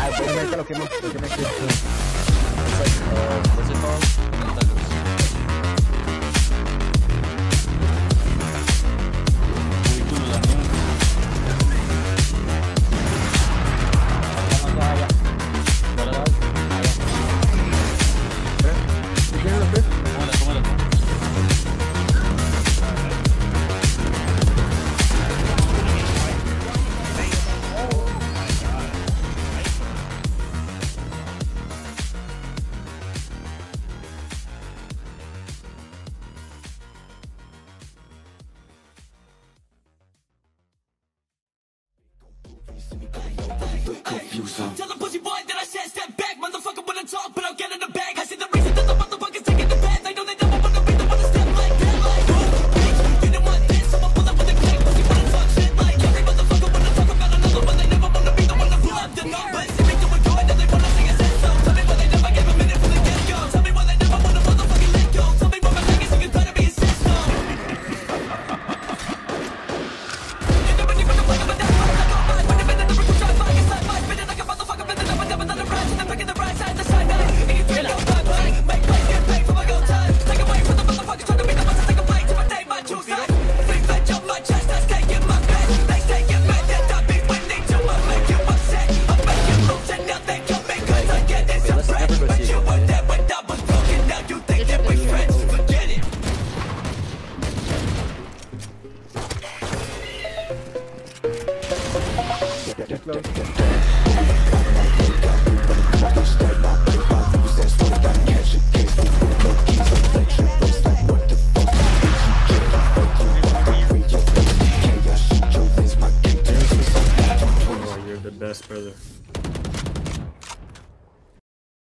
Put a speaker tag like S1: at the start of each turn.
S1: Ay, voy
S2: a meter lo que me, lo que me
S3: queda. Fusa.
S4: too. You're the best brother.